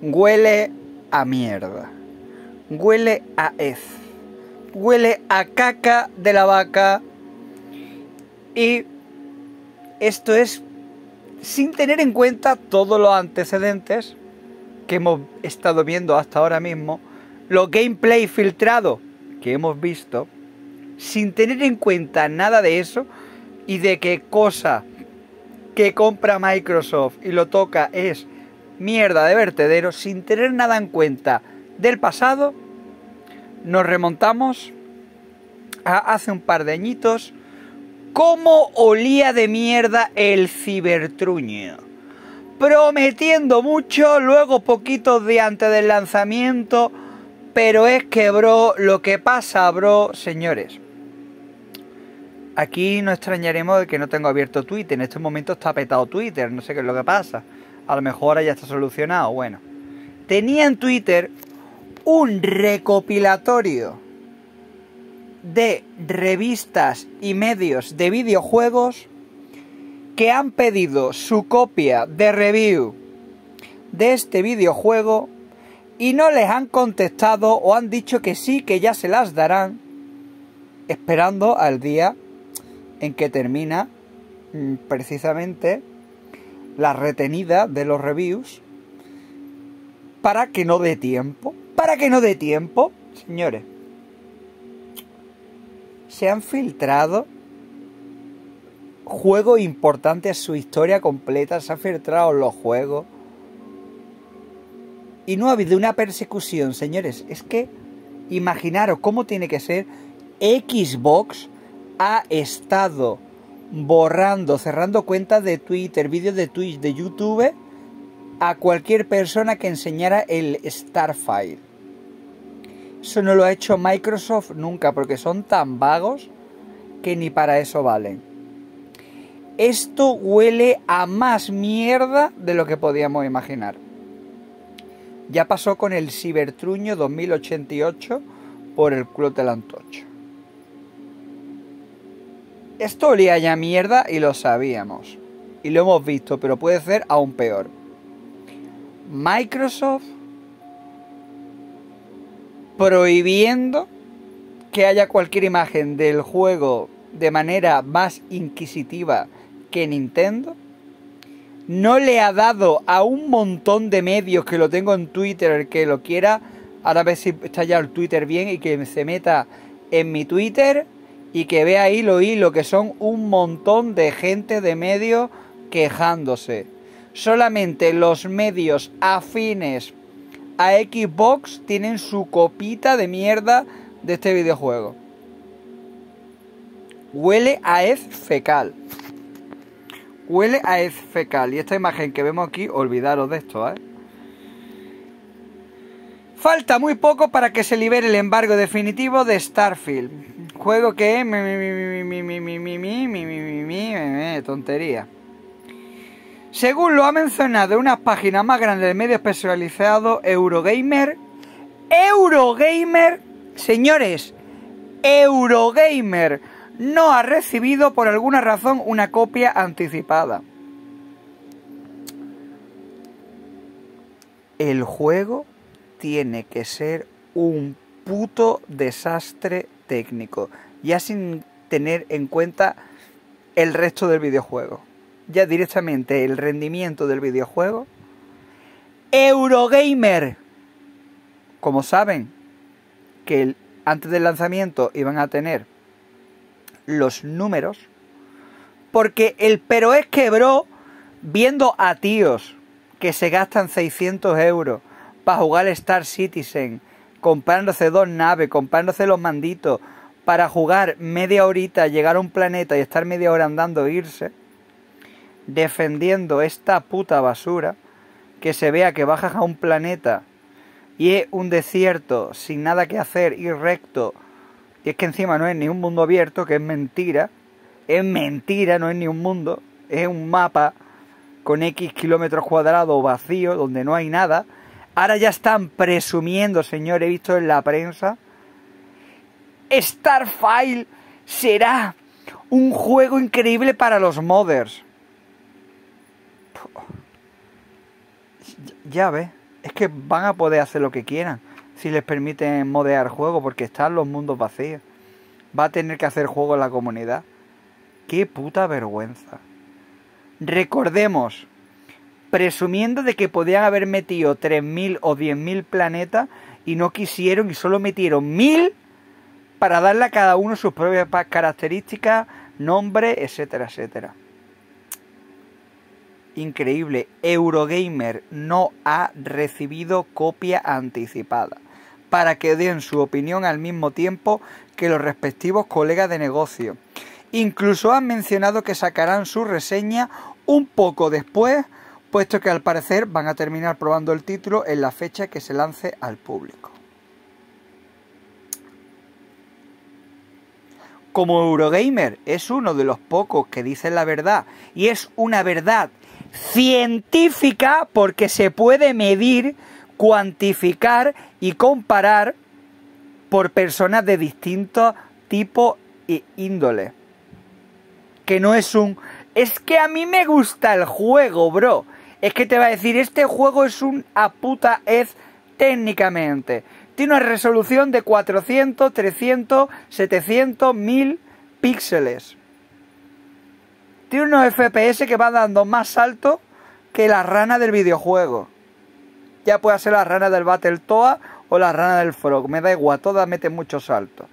Huele a mierda. Huele a ez. Huele a caca de la vaca. Y esto es sin tener en cuenta todos los antecedentes que hemos estado viendo hasta ahora mismo, los gameplay filtrados que hemos visto, sin tener en cuenta nada de eso y de qué cosa que compra Microsoft y lo toca es mierda de vertedero, sin tener nada en cuenta del pasado, nos remontamos a hace un par de añitos, cómo olía de mierda el cibertruño. Prometiendo mucho, luego poquito de antes del lanzamiento, pero es que, bro, lo que pasa, bro, señores. Aquí no extrañaremos de que no tengo abierto Twitter. En este momento está petado Twitter. No sé qué es lo que pasa. A lo mejor ya está solucionado. Bueno. Tenía en Twitter un recopilatorio de revistas y medios de videojuegos que han pedido su copia de review de este videojuego y no les han contestado o han dicho que sí, que ya se las darán, esperando al día en que termina mm, precisamente la retenida de los reviews para que no dé tiempo. Para que no dé tiempo, señores. Se han filtrado juegos importantes, su historia completa, se han filtrado los juegos. Y no ha habido una persecución, señores. Es que imaginaros cómo tiene que ser Xbox ha estado borrando, cerrando cuentas de Twitter, vídeos de Twitch, de YouTube a cualquier persona que enseñara el Starfire. Eso no lo ha hecho Microsoft nunca porque son tan vagos que ni para eso valen. Esto huele a más mierda de lo que podíamos imaginar. Ya pasó con el Cibertruño 2088 por el Club del Antocho. Esto olía ya mierda y lo sabíamos. Y lo hemos visto, pero puede ser aún peor. Microsoft prohibiendo que haya cualquier imagen del juego de manera más inquisitiva que Nintendo. No le ha dado a un montón de medios que lo tengo en Twitter, el que lo quiera, ahora a ver si está ya el Twitter bien y que se meta en mi Twitter y que vea hilo hilo que son un montón de gente de medios quejándose. Solamente los medios afines a Xbox tienen su copita de mierda de este videojuego. Huele a ez fecal. Huele a ez fecal. Y esta imagen que vemos aquí, olvidaros de esto, ¿eh? Falta muy poco para que se libere el embargo definitivo de Starfield. Juego que es... Tontería. Según lo ha mencionado una página más grande del medio especializado Eurogamer, Eurogamer, señores, Eurogamer no ha recibido por alguna razón una copia anticipada. El juego tiene que ser un puto desastre técnico, ya sin tener en cuenta el resto del videojuego. Ya directamente el rendimiento del videojuego. Eurogamer. Como saben que antes del lanzamiento iban a tener los números. Porque el pero es que, bro, viendo a tíos que se gastan 600 euros para jugar Star Citizen, comprándose dos naves, comprándose los manditos, para jugar media horita, llegar a un planeta y estar media hora andando e irse, defendiendo esta puta basura, que se vea que bajas a un planeta y es un desierto sin nada que hacer y recto, y es que encima no es ni un mundo abierto, que es mentira, es mentira, no es ni un mundo, es un mapa con X kilómetros cuadrados vacío, donde no hay nada, Ahora ya están presumiendo, señor, he visto en la prensa. Starfile será un juego increíble para los modders. Ya ves, es que van a poder hacer lo que quieran si les permiten modear juego porque están los mundos vacíos. Va a tener que hacer juego en la comunidad. Qué puta vergüenza. Recordemos, presumiendo de que podían haber metido 3.000 o 10.000 planetas y no quisieron y solo metieron 1.000 para darle a cada uno sus propias características, nombre, etcétera, etcétera. Increíble, Eurogamer no ha recibido copia anticipada para que den su opinión al mismo tiempo que los respectivos colegas de negocio. Incluso han mencionado que sacarán su reseña un poco después, puesto que al parecer van a terminar probando el título en la fecha que se lance al público. Como Eurogamer es uno de los pocos que dicen la verdad y es una verdad científica porque se puede medir, cuantificar y comparar por personas de distintos tipos e índole. Que no es un... Es que a mí me gusta el juego, bro. Es que te va a decir, este juego es un a puta es técnicamente. Tiene una resolución de 400, 300, 700, 1000 píxeles. Tiene unos FPS que va dando más salto que la rana del videojuego. Ya puede ser la rana del Battletoa o la rana del Frog. Me da igual, todas meten mucho salto.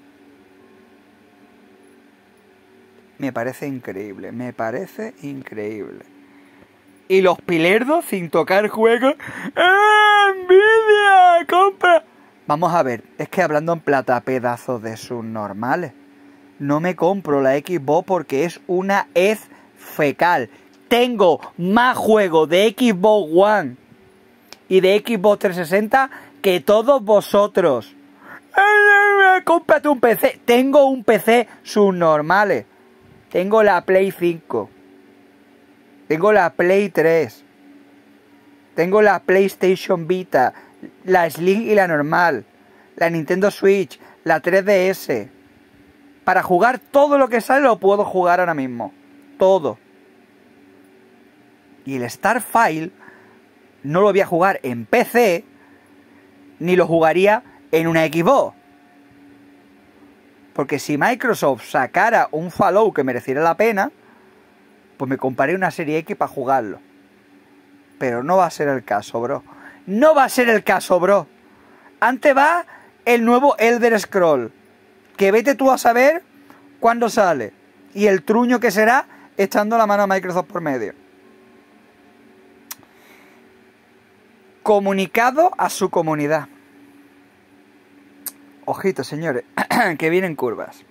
Me parece increíble, me parece increíble. Y los pilerdos sin tocar juego. ¡Ah, ¡Envidia! ¡Compra! Vamos a ver, es que hablando en plata, pedazos de sus normales. No me compro la Xbox porque es una ez fecal. Tengo más juegos de Xbox One y de Xbox 360 que todos vosotros. Cómprate un PC. Tengo un PC subnormales. Tengo la Play 5. Tengo la Play 3. Tengo la PlayStation Vita la Slim y la normal, la Nintendo Switch, la 3DS. Para jugar todo lo que sale lo puedo jugar ahora mismo. Todo. Y el Starfile no lo voy a jugar en PC, ni lo jugaría en una Xbox. Porque si Microsoft sacara un Fallout que mereciera la pena, pues me compraría una serie X para jugarlo. Pero no va a ser el caso, bro. No va a ser el caso, bro. Antes va el nuevo Elder Scroll. Que vete tú a saber cuándo sale. Y el truño que será echando la mano a Microsoft por medio. Comunicado a su comunidad. Ojito, señores, que vienen curvas.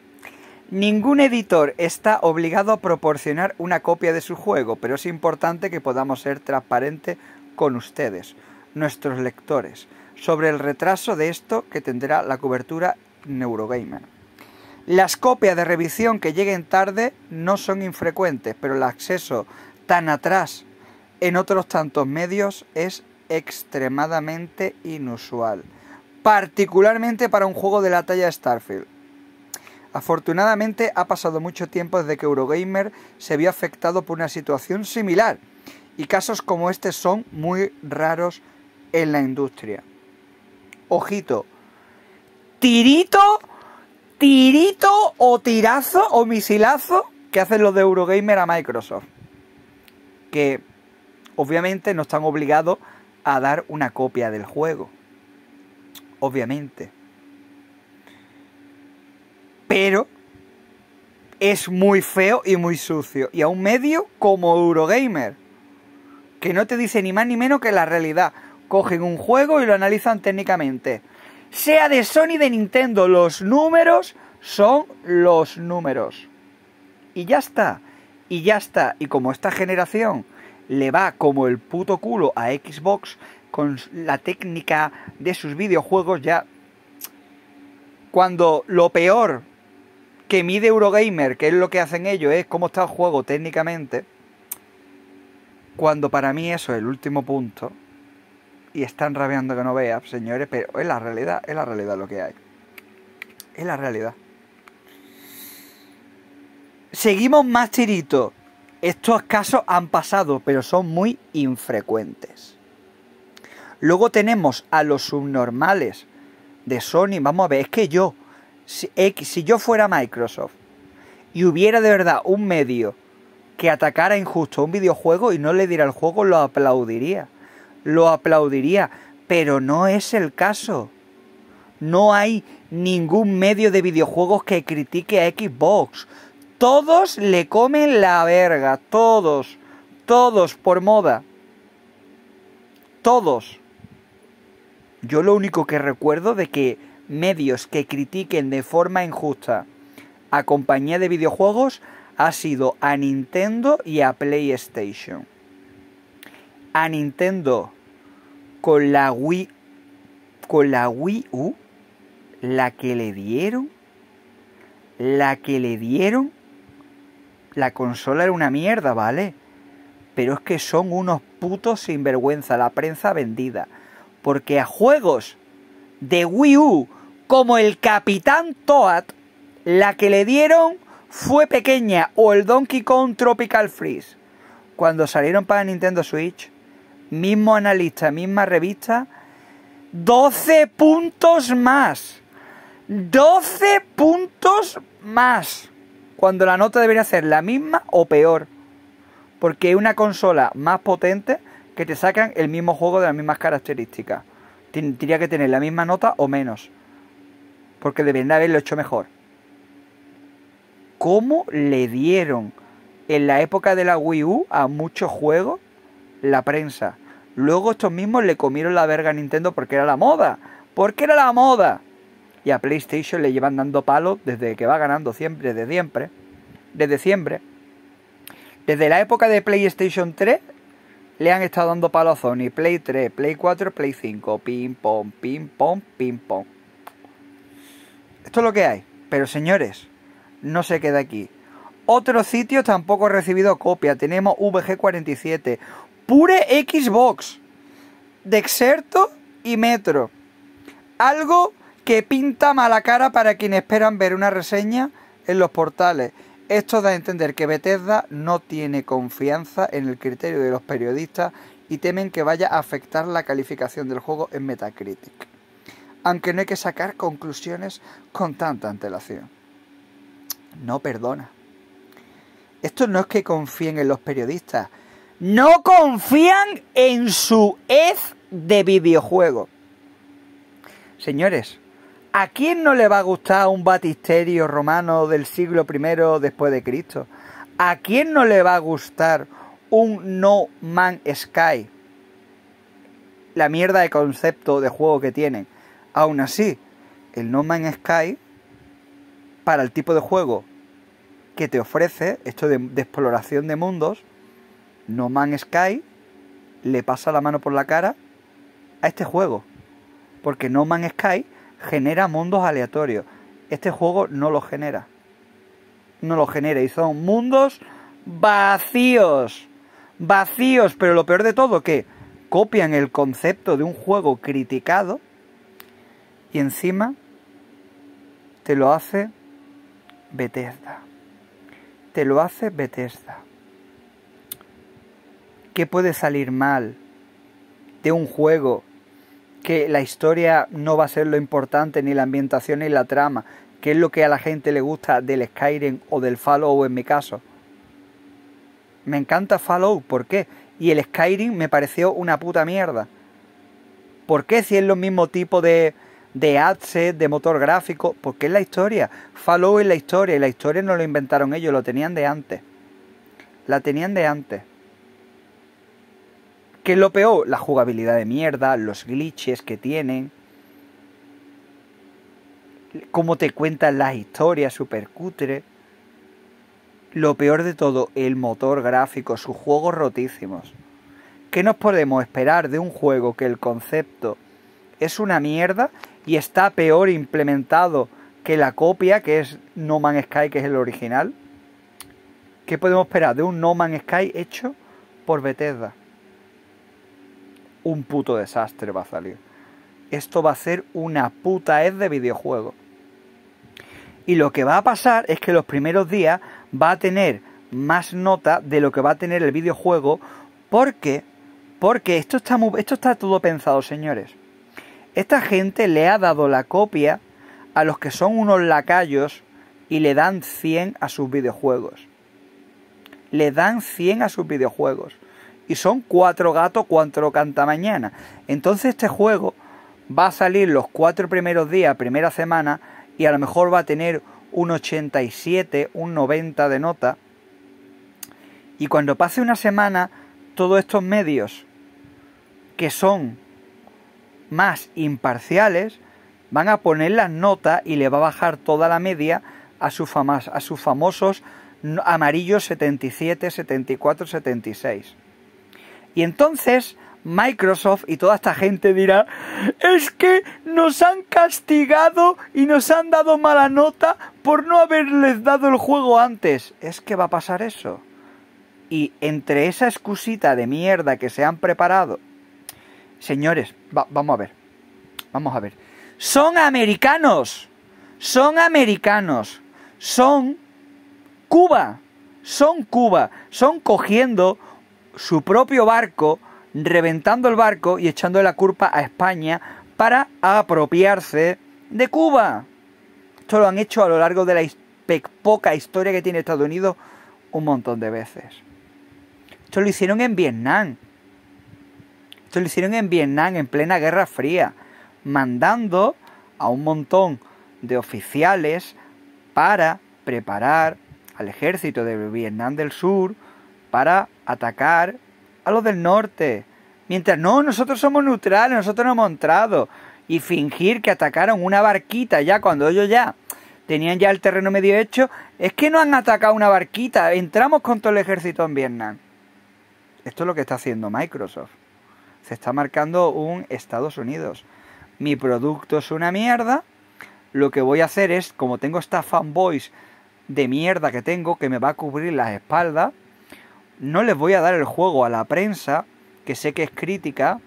Ningún editor está obligado a proporcionar una copia de su juego, pero es importante que podamos ser transparentes con ustedes nuestros lectores sobre el retraso de esto que tendrá la cobertura Neurogamer. Las copias de revisión que lleguen tarde no son infrecuentes, pero el acceso tan atrás en otros tantos medios es extremadamente inusual, particularmente para un juego de la talla Starfield. Afortunadamente ha pasado mucho tiempo desde que Eurogamer se vio afectado por una situación similar, y casos como este son muy raros en la industria. Ojito, tirito, tirito o tirazo o misilazo que hacen los de Eurogamer a Microsoft. Que obviamente no están obligados a dar una copia del juego. Obviamente. Pero es muy feo y muy sucio. Y a un medio como Eurogamer. Que no te dice ni más ni menos que la realidad cogen un juego y lo analizan técnicamente. Sea de Sony de Nintendo, los números son los números. Y ya está. Y ya está. Y como esta generación le va como el puto culo a Xbox con la técnica de sus videojuegos, ya... Cuando lo peor que mide Eurogamer, que es lo que hacen ellos, es cómo está el juego técnicamente, cuando para mí eso es el último punto, y están rabiando que no veas, señores, pero es la realidad, es la realidad lo que hay. Es la realidad. Seguimos más tiritos. Estos casos han pasado, pero son muy infrecuentes. Luego tenemos a los subnormales de Sony. Vamos a ver, es que yo, si, si yo fuera Microsoft y hubiera de verdad un medio que atacara injusto un videojuego y no le diera el juego, lo aplaudiría. Lo aplaudiría. Pero no es el caso. No hay ningún medio de videojuegos que critique a Xbox. Todos le comen la verga. Todos. Todos por moda. Todos. Yo lo único que recuerdo de que medios que critiquen de forma injusta a compañía de videojuegos ha sido a Nintendo y a PlayStation. A Nintendo con la Wii con la Wii U la que le dieron la que le dieron la consola era una mierda, ¿vale? Pero es que son unos putos sinvergüenza, la prensa vendida. Porque a juegos de Wii U como el Capitán Toad, la que le dieron fue pequeña o el Donkey Kong Tropical Freeze. Cuando salieron para Nintendo Switch, mismo analista, misma revista, 12 puntos más. 12 puntos más. Cuando la nota debería ser la misma o peor. Porque es una consola más potente que te sacan el mismo juego de las mismas características. Tendría que tener la misma nota o menos. Porque deberían haberlo hecho mejor. ¿Cómo le dieron en la época de la Wii U a muchos juegos la prensa? Luego estos mismos le comieron la verga a Nintendo porque era la moda. Porque era la moda. Y a PlayStation le llevan dando palos desde que va ganando siempre, desde siempre. Desde siempre. Desde la época de PlayStation 3 le han estado dando palos a Sony. Play 3, Play 4, Play 5. Ping pong, ping pong, ping pong. Esto es lo que hay. Pero señores, no se queda aquí. Otros sitios tampoco he recibido copia. Tenemos VG47, Pure Xbox, Dexerto y Metro. Algo que pinta mala cara para quienes esperan ver una reseña en los portales. Esto da a entender que Bethesda no tiene confianza en el criterio de los periodistas y temen que vaya a afectar la calificación del juego en Metacritic. Aunque no hay que sacar conclusiones con tanta antelación. No perdona. Esto no es que confíen en los periodistas. No confían en su ed de videojuego. Señores, ¿A quién no le va a gustar un batisterio romano del siglo I después de Cristo? ¿A quién no le va a gustar un No Man Sky? La mierda de concepto de juego que tienen. Aún así, el No Man Sky, para el tipo de juego que te ofrece, esto de, exploración de mundos, No Man Sky le pasa la mano por la cara a este juego. Porque No Man Sky genera mundos aleatorios. Este juego no lo genera. No lo genera y son mundos vacíos. Vacíos, pero lo peor de todo que copian el concepto de un juego criticado y encima te lo hace Bethesda. Te lo hace Bethesda. ¿Qué puede salir mal de un juego que la historia no va a ser lo importante, ni la ambientación ni la trama, que es lo que a la gente le gusta del Skyrim o del Fallout en mi caso. Me encanta Fallout, ¿por qué? Y el Skyrim me pareció una puta mierda. ¿Por qué si es lo mismo tipo de, de adset, de motor gráfico? Porque es la historia. Fallout es la historia y la historia no lo inventaron ellos, lo tenían de antes. La tenían de antes. ¿Qué es lo peor? La jugabilidad de mierda, los glitches que tienen, cómo te cuentan las historias super cutre. Lo peor de todo, el motor gráfico, sus juegos rotísimos. ¿Qué nos podemos esperar de un juego que el concepto es una mierda y está peor implementado que la copia, que es No Man's Sky, que es el original? ¿Qué podemos esperar de un No Man's Sky hecho por Bethesda? un puto desastre va a salir. Esto va a ser una puta es de videojuego. Y lo que va a pasar es que los primeros días va a tener más nota de lo que va a tener el videojuego porque Porque esto está, esto está todo pensado, señores. Esta gente le ha dado la copia a los que son unos lacayos y le dan 100 a sus videojuegos. Le dan 100 a sus videojuegos. Y son cuatro gatos, cuatro canta mañana. Entonces este juego va a salir los cuatro primeros días, primera semana, y a lo mejor va a tener un 87, un 90 de nota. Y cuando pase una semana, todos estos medios que son más imparciales van a poner las notas y le va a bajar toda la media a, sus a sus famosos amarillos 77, 74, 76. Y entonces Microsoft y toda esta gente dirá, es que nos han castigado y nos han dado mala nota por no haberles dado el juego antes. Es que va a pasar eso. Y entre esa excusita de mierda que se han preparado, señores, vamos a ver, vamos a ver, son americanos, son americanos, son Cuba, son Cuba, son cogiendo su propio barco, reventando el barco y echando la culpa a España para apropiarse de Cuba. Esto lo han hecho a lo largo de la poca historia que tiene Estados Unidos un montón de veces. Esto lo hicieron en Vietnam. Esto lo hicieron en Vietnam en plena Guerra Fría, mandando a un montón de oficiales para preparar al ejército de Vietnam del Sur para atacar a los del norte. Mientras no, nosotros somos neutrales, nosotros no hemos entrado. Y fingir que atacaron una barquita ya cuando ellos ya tenían ya el terreno medio hecho, es que no han atacado una barquita, entramos con todo el ejército en Vietnam. Esto es lo que está haciendo Microsoft. Se está marcando un Estados Unidos. Mi producto es una mierda. Lo que voy a hacer es, como tengo esta fanboys de mierda que tengo, que me va a cubrir las espaldas, no les voy a dar el juego a la prensa, que sé que es crítica.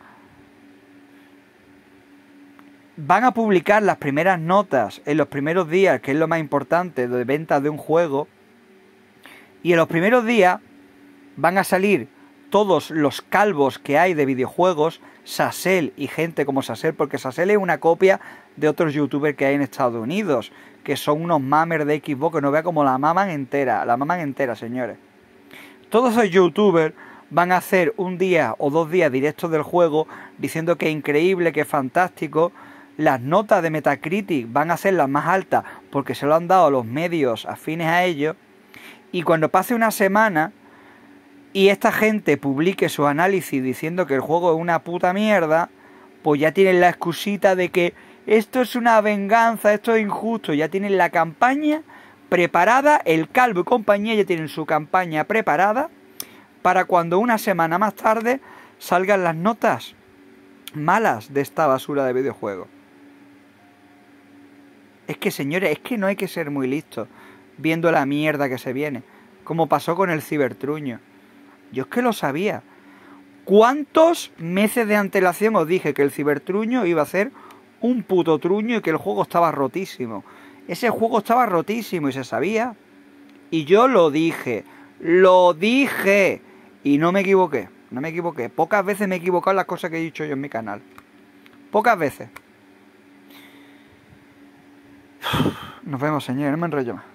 Van a publicar las primeras notas en los primeros días, que es lo más importante de venta de un juego. Y en los primeros días van a salir todos los calvos que hay de videojuegos, Sassel y gente como Sassel, porque Sassel es una copia de otros youtubers que hay en Estados Unidos, que son unos mamers de Xbox que no vea como la maman entera, la maman entera, señores. Todos esos youtubers van a hacer un día o dos días directos del juego diciendo que es increíble, que es fantástico. Las notas de Metacritic van a ser las más altas porque se lo han dado los medios afines a ellos. Y cuando pase una semana y esta gente publique su análisis diciendo que el juego es una puta mierda, pues ya tienen la excusita de que esto es una venganza, esto es injusto, ya tienen la campaña preparada, el Calvo y compañía ya tienen su campaña preparada para cuando una semana más tarde salgan las notas malas de esta basura de videojuego. Es que señores, es que no hay que ser muy listos viendo la mierda que se viene, como pasó con el cibertruño. Yo es que lo sabía. ¿Cuántos meses de antelación os dije que el cibertruño iba a ser un puto truño y que el juego estaba rotísimo? Ese juego estaba rotísimo y se sabía. Y yo lo dije, lo dije. Y no me equivoqué, no me equivoqué. Pocas veces me he equivocado las cosas que he dicho yo en mi canal. Pocas veces. Nos vemos, señores, no me enrollo más.